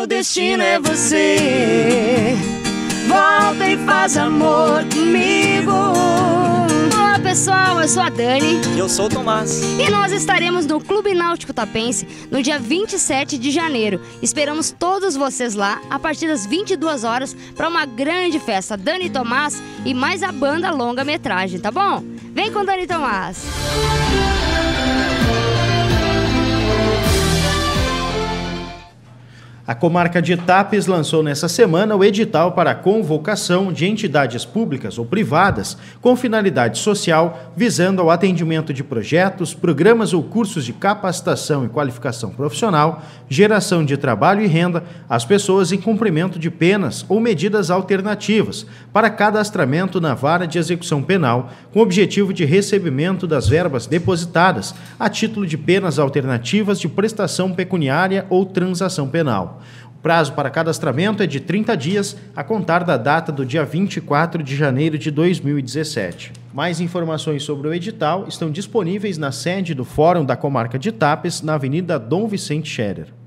meu destino é você. Volta e faz amor comigo. Olá pessoal, eu sou a Dani. E eu sou o Tomás. E nós estaremos no Clube Náutico Tapense no dia 27 de janeiro. Esperamos todos vocês lá a partir das 22 horas para uma grande festa. Dani e Tomás e mais a banda longa-metragem, tá bom? Vem com Dani e Tomás. A comarca de Tapes lançou nessa semana o edital para a convocação de entidades públicas ou privadas com finalidade social, visando ao atendimento de projetos, programas ou cursos de capacitação e qualificação profissional, geração de trabalho e renda às pessoas em cumprimento de penas ou medidas alternativas para cadastramento na vara de execução penal, com objetivo de recebimento das verbas depositadas a título de penas alternativas de prestação pecuniária ou transação penal. Prazo para cadastramento é de 30 dias, a contar da data do dia 24 de janeiro de 2017. Mais informações sobre o edital estão disponíveis na sede do Fórum da Comarca de Tapes, na Avenida Dom Vicente Scherer.